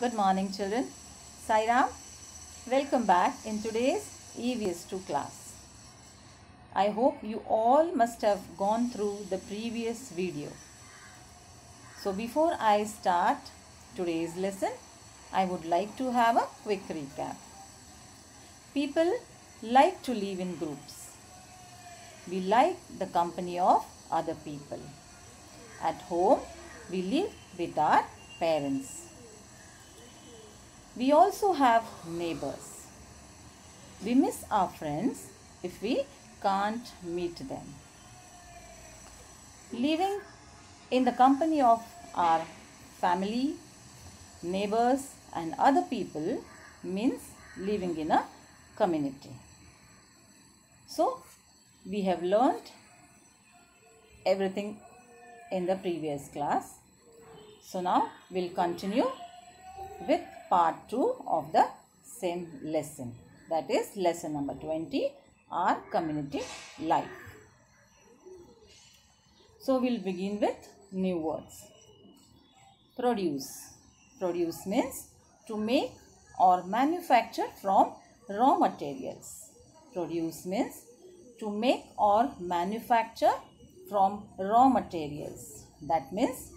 Good morning, children. Sairam, welcome back in today's EVS 2 class. I hope you all must have gone through the previous video. So, before I start today's lesson, I would like to have a quick recap. People like to live in groups. We like the company of other people. At home, we live with our parents. We also have neighbors. We miss our friends if we can't meet them. Living in the company of our family, neighbors, and other people means living in a community. So, we have learned everything in the previous class. So, now we'll continue with part 2 of the same lesson. That is lesson number 20 our community life. So, we'll begin with new words. Produce. Produce means to make or manufacture from raw materials. Produce means to make or manufacture from raw materials. That means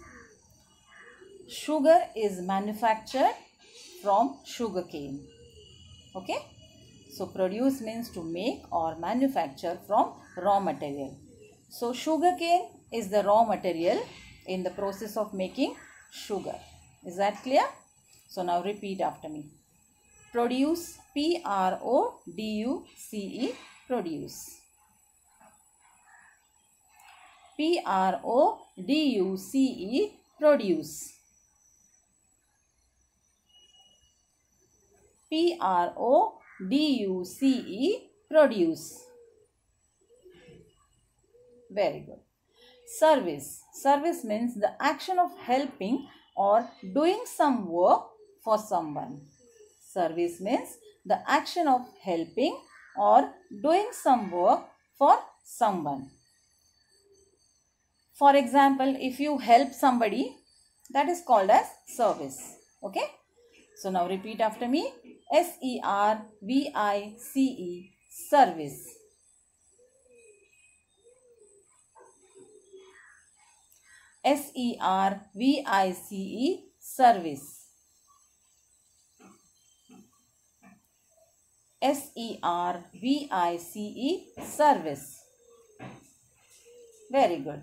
sugar is manufactured from sugar cane. Okay. So produce means to make or manufacture from raw material. So sugar cane is the raw material in the process of making sugar. Is that clear? So now repeat after me. Produce P R O D U C E produce. P R O D U C E produce. P R O D U C E produce. Very good. Service. Service means the action of helping or doing some work for someone. Service means the action of helping or doing some work for someone. For example, if you help somebody, that is called as service. Okay. So now repeat after me. S E R V I C E service. S E R V I C E service. S E R V I C E service. Very good.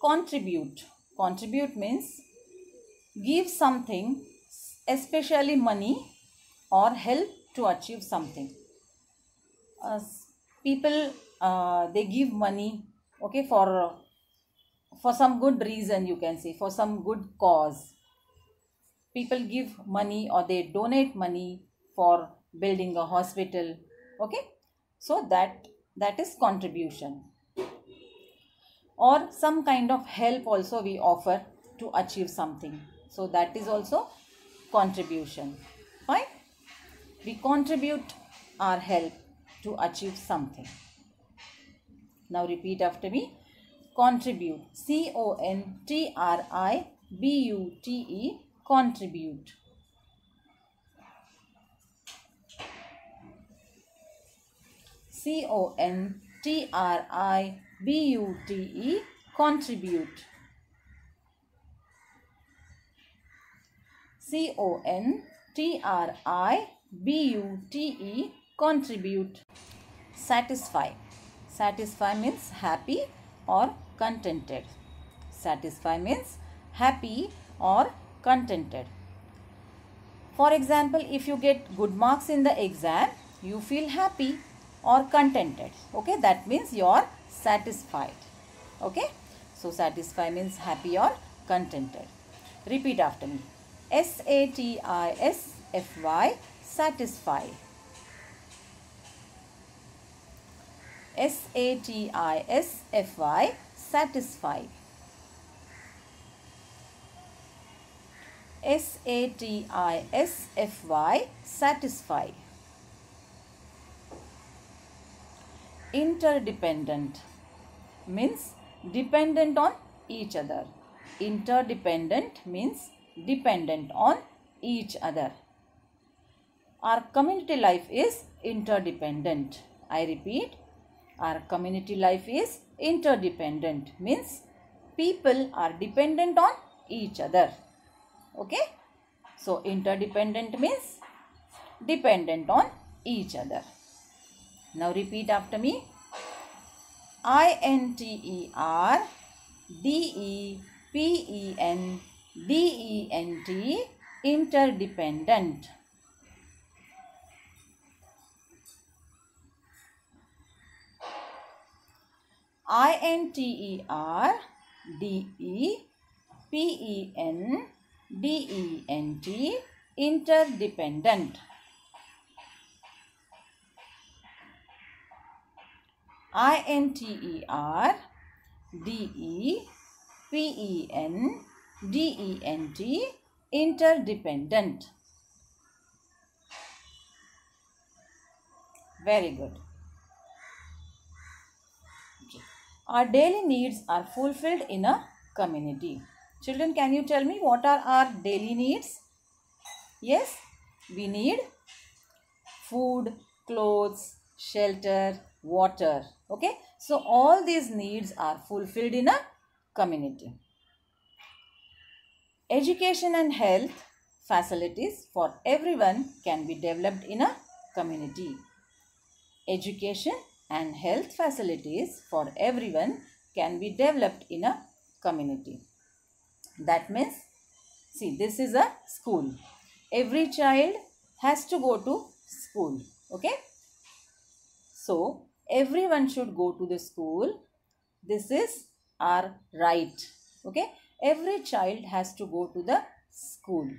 Contribute. Contribute means give something especially money or help to achieve something. Uh, people uh, they give money okay for for some good reason you can say for some good cause. People give money or they donate money for building a hospital okay? So that that is contribution. Or some kind of help also we offer to achieve something. So that is also contribution. Fine we contribute our help to achieve something. Now repeat after me. Contribute. C o n t r i b u t e. Contribute. C o n t r i b u t e. Contribute C O N T R I B U T E contribute. Satisfy. Satisfy means happy or contented. Satisfy means happy or contented. For example, if you get good marks in the exam, you feel happy or contented. Okay, that means you are satisfied. Okay, so satisfy means happy or contented. Repeat after me. S A T I S F Y satisfy. S A T I S F Y satisfy. S A T I S F Y satisfy. Interdependent means dependent on each other. Interdependent means dependent on each other. Our community life is interdependent. I repeat, our community life is interdependent means people are dependent on each other. Okay? So interdependent means dependent on each other. Now repeat after me. I N T E R D E P E N D E N T interdependent. I N T E R D E P E N D E N T interdependent. I N T E R D E P E N D E N T interdependent. Very good. Okay. Our daily needs are fulfilled in a community. Children, can you tell me what are our daily needs? Yes, we need food, clothes, shelter, water. Okay, so all these needs are fulfilled in a community. Education and health facilities for everyone can be developed in a community. Education and health facilities for everyone can be developed in a community. That means, see, this is a school. Every child has to go to school. Okay. So, everyone should go to the school. This is our right. Okay. Every child has to go to the school.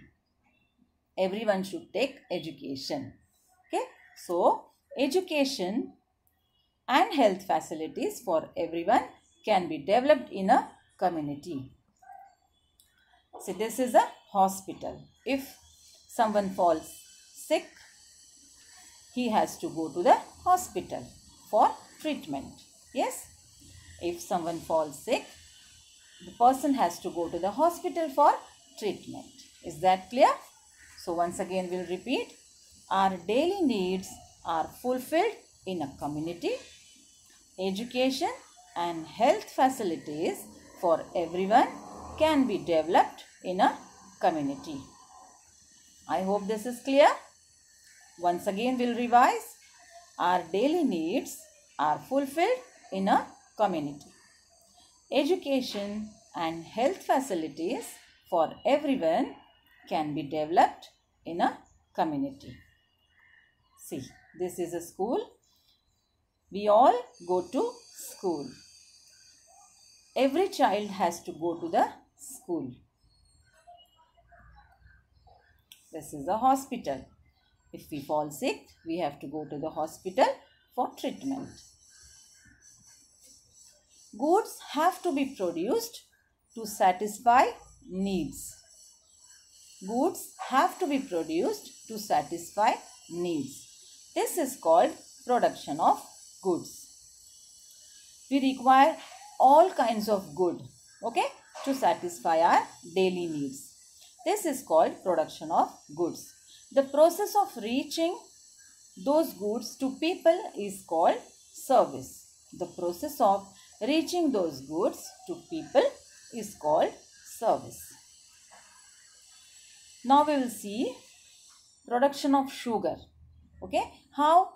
Everyone should take education. Okay. So, education and health facilities for everyone can be developed in a community. See, this is a hospital. If someone falls sick, he has to go to the hospital for treatment. Yes? If someone falls sick, the person has to go to the hospital for treatment. Is that clear? So, once again, we'll repeat. Our daily needs are fulfilled in a community. Education and health facilities for everyone can be developed in a community. I hope this is clear. Once again, we'll revise. Our daily needs are fulfilled in a community. Education and health facilities for everyone can be developed in a community. See, this is a school. We all go to school. Every child has to go to the school. This is a hospital. If we fall sick, we have to go to the hospital for treatment. Goods have to be produced to satisfy needs. Goods have to be produced to satisfy needs. This is called production of goods. We require all kinds of good, okay, to satisfy our daily needs. This is called production of goods. The process of reaching those goods to people is called service. The process of reaching those goods to people is called service. Now we will see production of sugar. Okay, how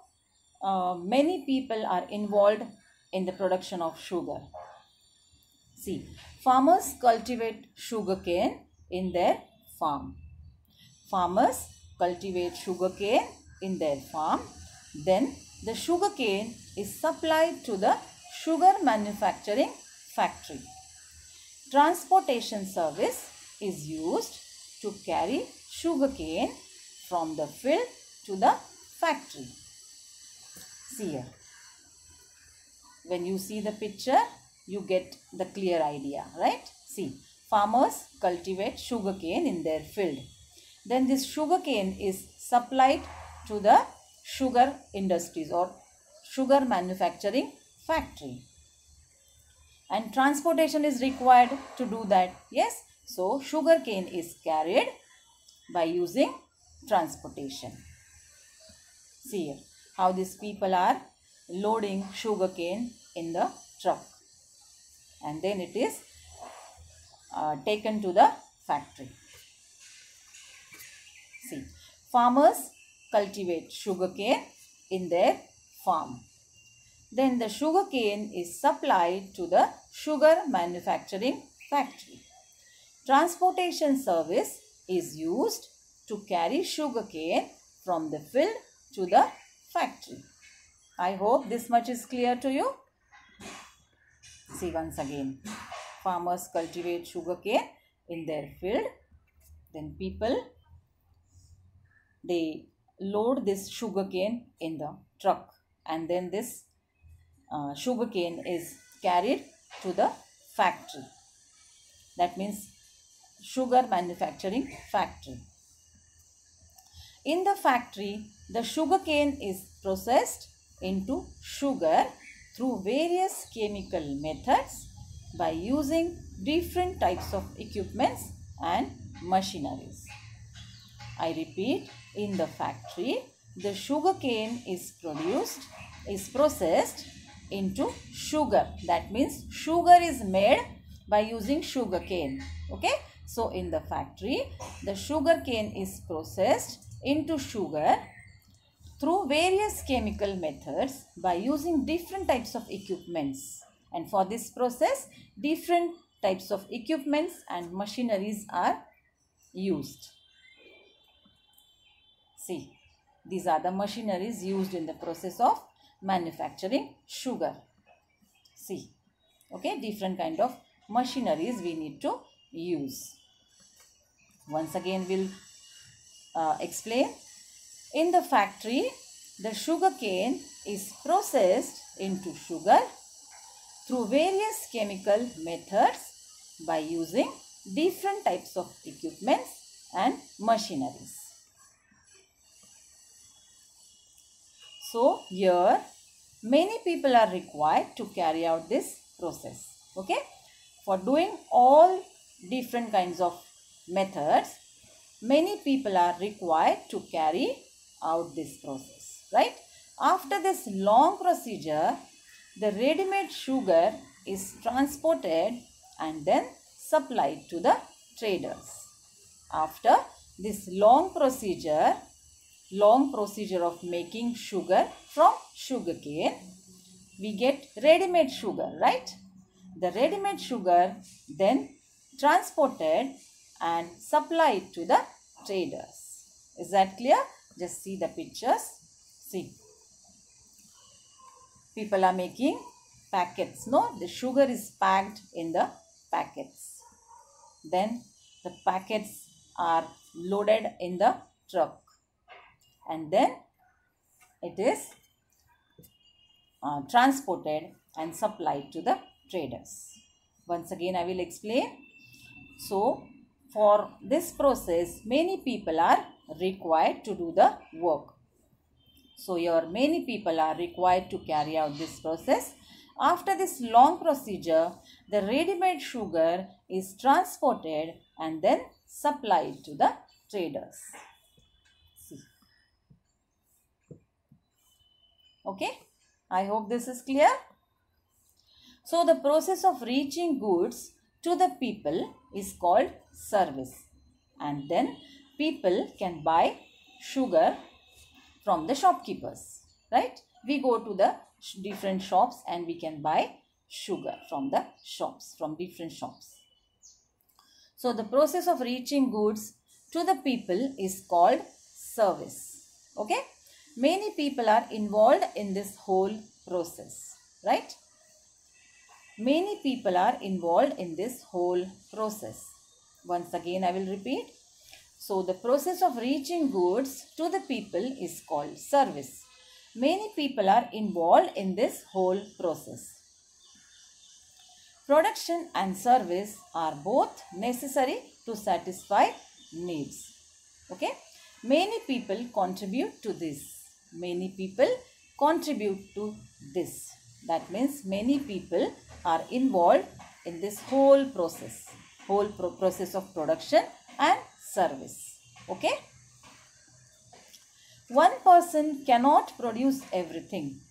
uh, many people are involved in the production of sugar. See, farmers cultivate sugarcane in their farm. Farmers cultivate sugarcane in their farm. Then the sugarcane is supplied to the sugar manufacturing factory. Transportation service is used to carry sugarcane from the field to the factory. See here. When you see the picture, you get the clear idea, right? See, farmers cultivate sugarcane in their field. Then this sugarcane is supplied to the sugar industries or sugar manufacturing factory. And transportation is required to do that. Yes, So sugar cane is carried by using transportation. See here how these people are loading sugar cane in the truck and then it is uh, taken to the factory. See, farmers cultivate sugarcane in their farm. Then the sugarcane is supplied to the sugar manufacturing factory. Transportation service is used to carry sugarcane from the field to the factory. I hope this much is clear to you. See once again. Farmers cultivate sugarcane in their field. Then people they load this sugarcane in the truck and then this uh, sugarcane is carried to the factory. That means sugar manufacturing factory. In the factory, the sugarcane is processed into sugar through various chemical methods by using different types of equipments and machineries. I repeat, in the factory, the sugarcane is produced, is processed into sugar. That means sugar is made by using sugar cane. Okay. So, in the factory, the sugar cane is processed into sugar through various chemical methods by using different types of equipments. And for this process, different types of equipments and machineries are used. See, these are the machineries used in the process of manufacturing sugar. See, okay, different kind of machineries we need to use. Once again, we'll uh, explain. In the factory, the sugar cane is processed into sugar through various chemical methods by using different types of equipments and machineries. So, here many people are required to carry out this process. Okay. For doing all different kinds of methods, many people are required to carry out this process. Right. After this long procedure, the ready-made sugar is transported and then supplied to the traders. After this long procedure, long procedure of making sugar from sugarcane, we get ready-made sugar, right? The ready-made sugar then transported and supplied to the traders. Is that clear? Just see the pictures. See. People are making packets. No, the sugar is packed in the packets. Then the packets are loaded in the truck and then it is uh, transported and supplied to the traders. Once again I will explain. So for this process many people are required to do the work. So your many people are required to carry out this process. After this long procedure, the ready-made sugar is transported and then supplied to the traders. Okay. I hope this is clear. So the process of reaching goods to the people is called service. And then people can buy sugar from the shopkeepers. Right. We go to the different shops and we can buy sugar from the shops, from different shops. So the process of reaching goods to the people is called service. Okay. Many people are involved in this whole process. Right. Many people are involved in this whole process. Once again I will repeat. So the process of reaching goods to the people is called service. Many people are involved in this whole process. Production and service are both necessary to satisfy needs. Okay. Many people contribute to this. Many people contribute to this. That means many people are involved in this whole process. whole pro process of production and service. Okay. One person cannot produce everything.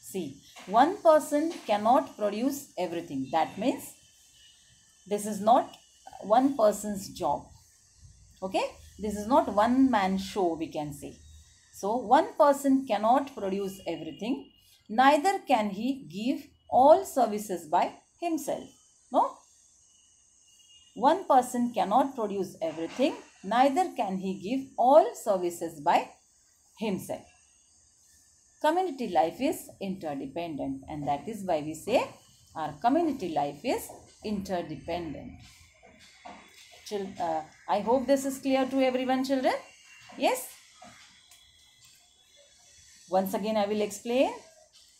See, one person cannot produce everything. That means this is not one person's job. Okay. This is not one man show we can say. So, one person cannot produce everything. Neither can he give all services by himself. No? One person cannot produce everything. Neither can he give all services by himself. Community life is interdependent and that is why we say our community life is interdependent. Chil uh, I hope this is clear to everyone children. Yes? Once again I will explain.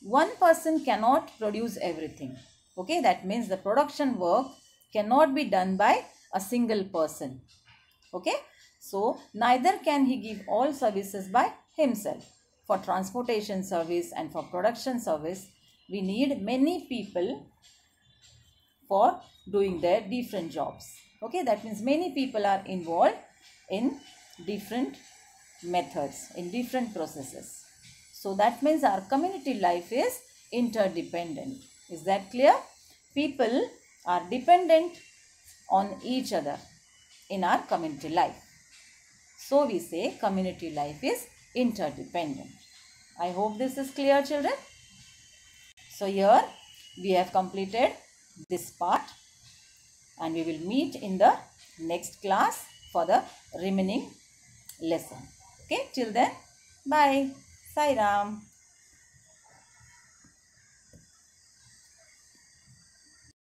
One person cannot produce everything. Okay, that means the production work cannot be done by a single person. Okay, so neither can he give all services by himself. For transportation service and for production service, we need many people for doing their different jobs. Okay, that means many people are involved in different methods, in different processes. So that means our community life is interdependent. Is that clear? People are dependent on each other in our community life. So we say community life is interdependent. I hope this is clear children. So here we have completed this part and we will meet in the next class for the remaining lesson. Okay, till then, bye. Ram.